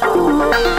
Ooh.